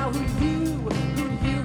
now who you, who you.